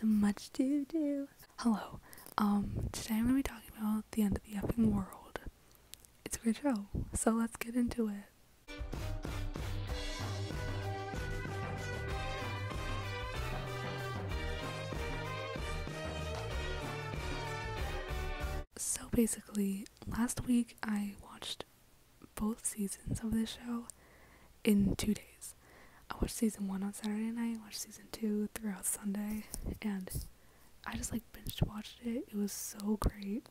so much to do. Hello. Um, today I'm gonna be talking about the end of the effing world. It's a great show, so let's get into it. So basically, last week I watched both seasons of this show in two days. Watched season one on Saturday night, watched season two throughout Sunday, and I just like binge watched it. It was so great.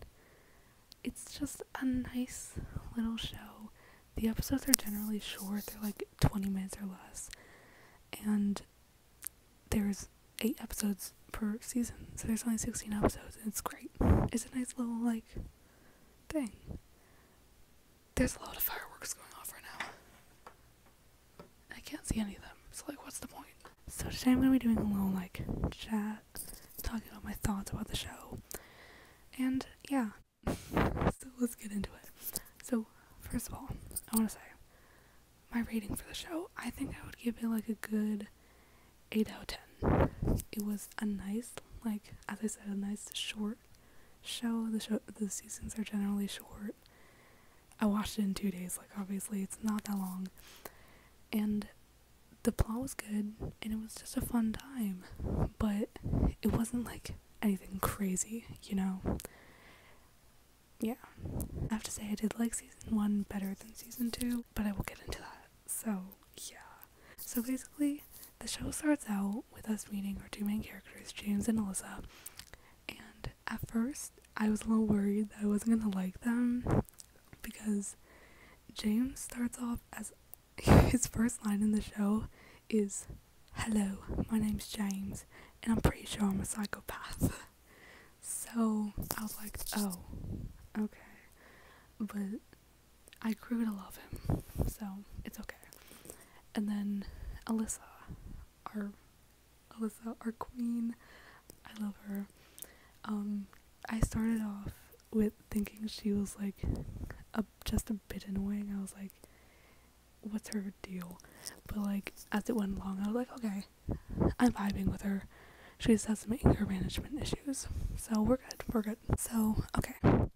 It's just a nice little show. The episodes are generally short, they're like 20 minutes or less. And there's eight episodes per season, so there's only 16 episodes, and it's great. It's a nice little, like, thing. There's a lot of fireworks going off right now. I can't see any of them, so, like, what's the point? So, today I'm gonna be doing a little, like, chat, talking about my thoughts about the show. And, yeah. so, let's get into it. So, first of all, I wanna say, my rating for the show, I think I would give it, like, a good 8 out of 10. It was a nice, like, as I said, a nice short show. The show, the seasons are generally short. I watched it in two days, like, obviously, it's not that long. And the plot was good, and it was just a fun time. But it wasn't, like, anything crazy, you know? Yeah. I have to say, I did like season one better than season two, but I will get into that. So, yeah. So, basically, the show starts out with us meeting our two main characters, James and Alyssa. And at first, I was a little worried that I wasn't gonna like them because James starts off as his first line in the show is Hello, my name's James, and I'm pretty sure I'm a psychopath. So I was like, oh, okay. But I grew to love him, so it's okay. And then Alyssa, our Alyssa, our queen, I love her. Um, I started off with thinking she was like a, just a bit annoying. I was like, what's her deal? But like as it went along, I was like, okay, I'm vibing with her. She just has some anger management issues, so we're good. We're good. So okay,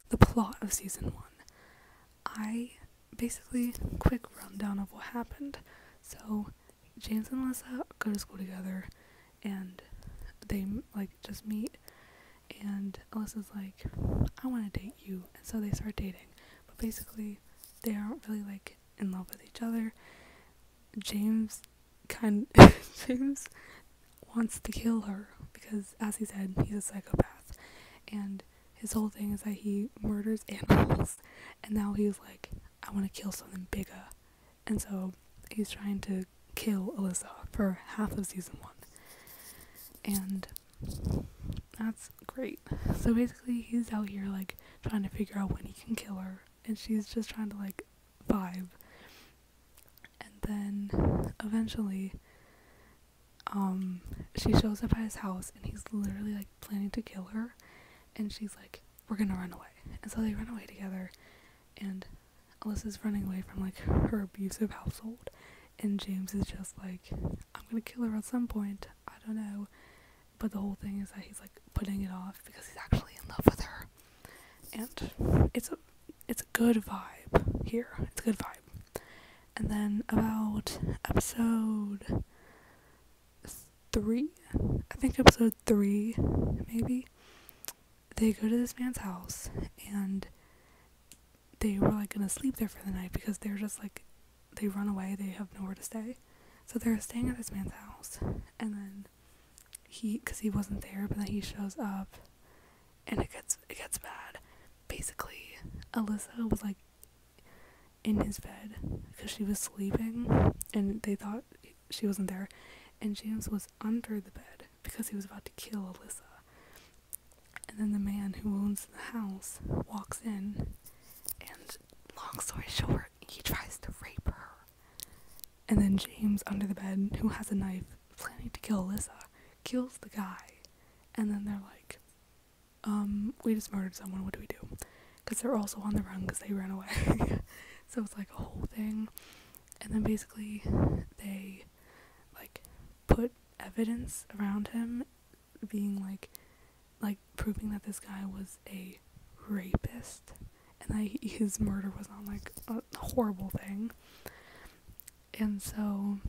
the plot of season one. I basically quick rundown of what happened. So James and Alyssa go to school together, and they like just meet. And Alyssa's like, I want to date you, and so they start dating. But basically, they aren't really like in love with each other. James kind James wants to kill her because, as he said, he's a psychopath, and his whole thing is that he murders animals, and now he's like, I want to kill something bigger, and so he's trying to kill Alyssa for half of season one, and that's great. So basically, he's out here like trying to figure out when he can kill her, and she's just trying to like vibe. Then eventually, um, she shows up at his house, and he's literally like planning to kill her, and she's like, "We're gonna run away," and so they run away together, and Alyssa's running away from like her abusive household, and James is just like, "I'm gonna kill her at some point. I don't know." But the whole thing is that he's like putting it off because he's actually in love with her, and it's a it's a good vibe here. It's a good vibe. And then about episode three, I think episode three, maybe, they go to this man's house and they were like gonna sleep there for the night because they're just like they run away, they have nowhere to stay. So they're staying at this man's house, and then he, cause he wasn't there, but then he shows up, and it gets it gets bad. Basically, Alyssa was like in his bed because she was sleeping, and they thought she wasn't there, and James was under the bed because he was about to kill Alyssa. And then the man who owns the house walks in, and long story short, he tries to rape her. And then James, under the bed, who has a knife, planning to kill Alyssa, kills the guy. And then they're like, um, we just murdered someone, what do we do? Because they're also on the run because they ran away. so it's like a whole thing. And then basically, they like put evidence around him being like like proving that this guy was a rapist and that his murder was not like a horrible thing. And so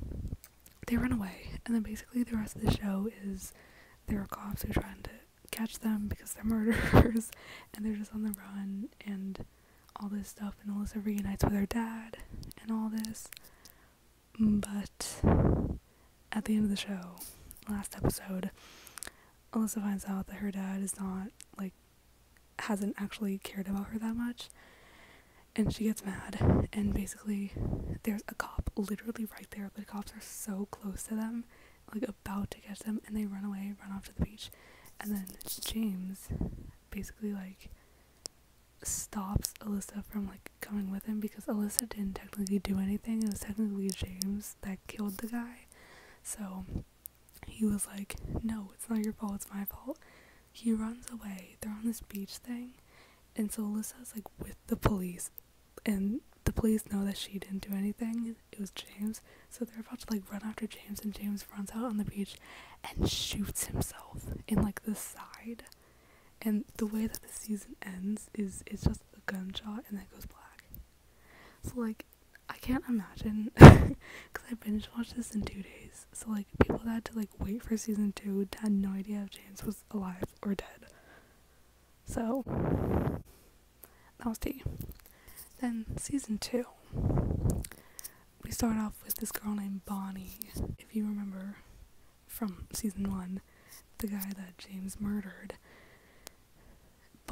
they run away, and then basically the rest of the show is there are cops who are trying to catch them because they're murderers, and they're just on the run and all this stuff. And Alyssa reunites with her dad and all this. But at the end of the show, last episode, Alyssa finds out that her dad is not like hasn't actually cared about her that much. And she gets mad, and basically, there's a cop literally right there. The cops are so close to them, like about to catch them, and they run away, run off to the beach. And then James basically, like, stops Alyssa from, like, coming with him because Alyssa didn't technically do anything. It was technically James that killed the guy. So he was like, No, it's not your fault, it's my fault. He runs away. They're on this beach thing. And so Alyssa's like with the police. And the police know that she didn't do anything. It was James. So they're about to like run after James. And James runs out on the beach and shoots himself in like the side. And the way that the season ends is it's just a gunshot and then it goes black. So like I can't imagine because I binge watched this in two days. So like people that had to like wait for season two had no idea if James was alive or dead. So that was tea. Then season two, we start off with this girl named Bonnie. If you remember from season one, the guy that James murdered.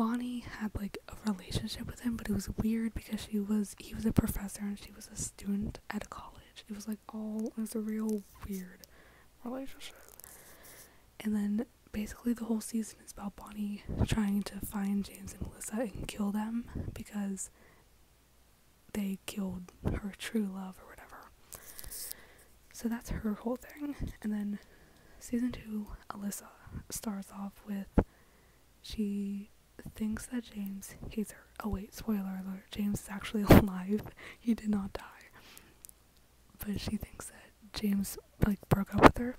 Bonnie had like a relationship with him, but it was weird because she was he was a professor and she was a student at a college. It was like all it was a real weird relationship. And then basically the whole season is about Bonnie trying to find James and Melissa and kill them because they killed her true love or whatever. So that's her whole thing. And then season two, Alyssa starts off with she thinks that James hates her. Oh wait, spoiler alert, James is actually alive. he did not die. But she thinks that James like broke up with her.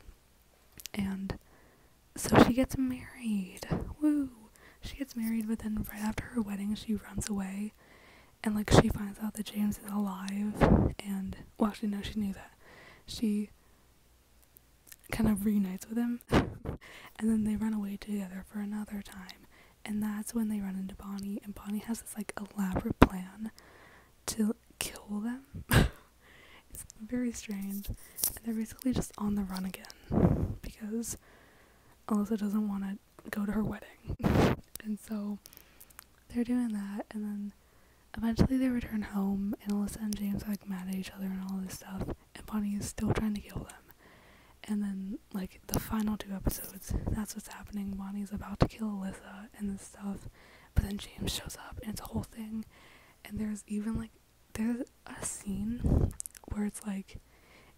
And so she gets married. Woo. She gets married, but then right after her wedding she runs away and like she finds out that James is alive and well actually no she knew that. She kind of reunites with him and then they run away together for another time and that's when they run into Bonnie, and Bonnie has this like elaborate plan to kill them. it's very strange, and they're basically just on the run again because Alyssa doesn't want to go to her wedding, and so they're doing that, and then eventually they return home, and Alyssa and James are like mad at each other and all this stuff, and Bonnie is still trying to kill them and then like the final two episodes that's what's happening. Bonnie's about to kill alyssa and this stuff but then james shows up and it's a whole thing. And there's even like there's a scene where it's like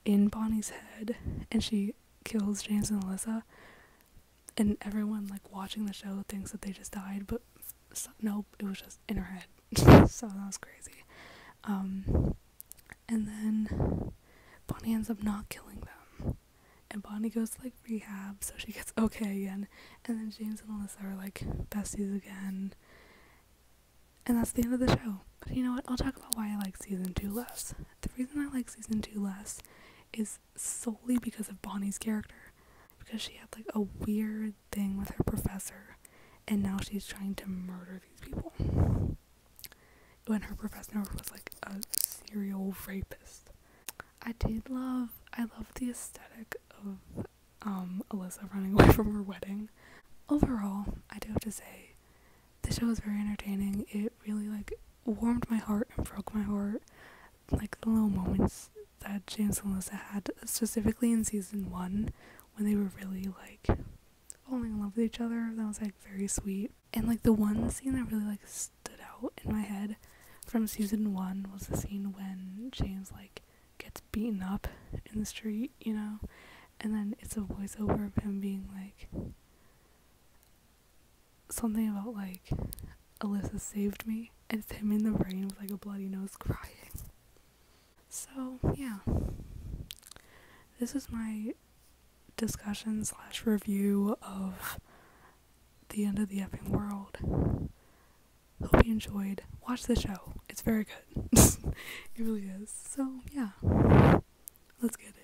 in bonnie's head and she kills james and alyssa. And everyone like watching the show thinks that they just died but so, nope it was just in her head. So that was crazy. Um and then bonnie ends up not killing them and Bonnie goes to like rehab, so she gets okay again. And then James and Alyssa are like besties again. And that's the end of the show. But you know what? I'll talk about why I like season two less. The reason I like season two less is solely because of Bonnie's character. Because she had like a weird thing with her professor, and now she's trying to murder these people. When her professor was like a serial rapist. I did love I love the aesthetic of um, Alyssa running away from her wedding. Overall, I do have to say, the show was very entertaining. It really like warmed my heart and broke my heart. Like the little moments that James and Alyssa had, specifically in season one, when they were really like falling in love with each other. That was like very sweet. And like the one scene that really like stood out in my head from season one was the scene when James like gets beaten up in the street, you know, and then it's a voiceover of him being like something about like Alyssa saved me, and it's him in the rain with like a bloody nose crying. So yeah, this is my discussion slash review of the end of the effing world. Hope you enjoyed. Watch the show. It's very good. it really is. So yeah. Let's get it.